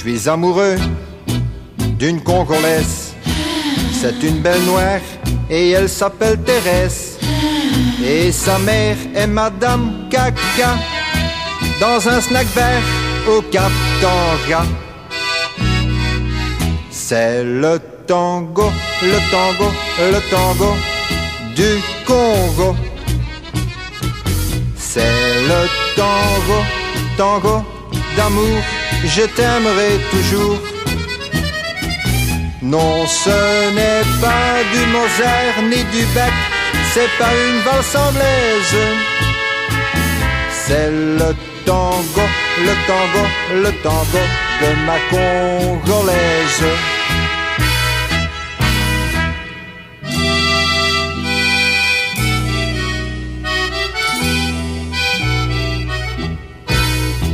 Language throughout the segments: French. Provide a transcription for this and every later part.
suis amoureux d'une Congolaise. C'est une belle noire et elle s'appelle Thérèse. Et sa mère est Madame Caca dans un snack vert au Cap Tanga. C'est le tango, le tango, le tango du Congo. C'est le tango, tango d'amour, je t'aimerai toujours. Non, ce n'est pas du Mozart ni du Bach, c'est pas une valse anglaise. C'est le tango, le tango, le tango de ma congolaise.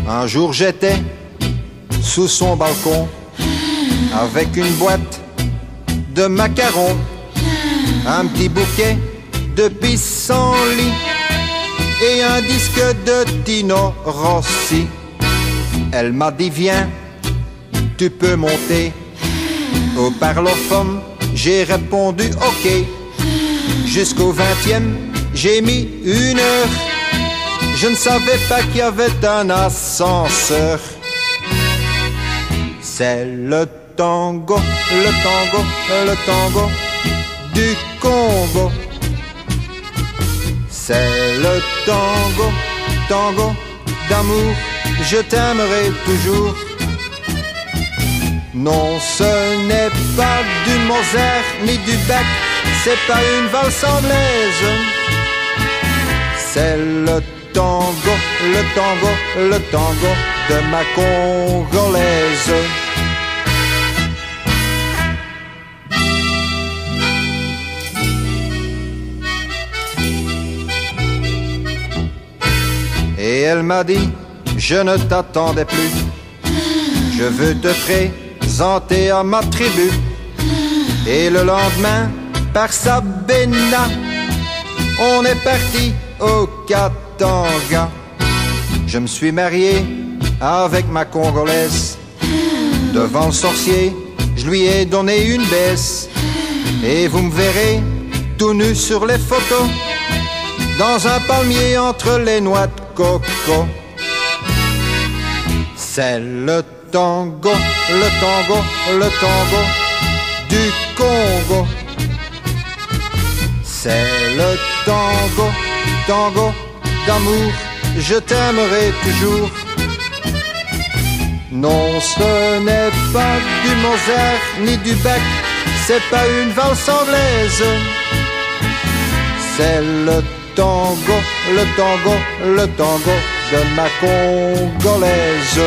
Un jour j'étais sous son balcon avec une boîte de macarons, un petit bouquet de pissenlit et un disque de Tino Rossi. Elle m'a dit viens, tu peux monter au parlophone. J'ai répondu ok. Jusqu'au vingtième, j'ai mis une heure. Je ne savais pas qu'il y avait un ascenseur. C'est le tango, le tango, le tango du Congo. C'est le tango, tango d'amour, je t'aimerai toujours. Non, ce n'est pas du Mozart ni du Bach, c'est pas une valse anglaise. C'est le tango, le tango, le tango de ma congolaise. Et elle m'a dit, je ne t'attendais plus. Je veux te présenter à ma tribu. Et le lendemain, par Sabena, on est parti au Je me suis marié avec ma Congolaise. Devant le sorcier, je lui ai donné une baisse. Et vous me verrez tout nu sur les photos, dans un palmier entre les noix de coco. C'est le tango, le tango, le tango du Congo. C'est le tango, tango je t'aimerai toujours. Non, ce n'est pas du Mozart ni du Bach, c'est pas une valse anglaise. C'est le tango, le tango, le tango de ma congolaise.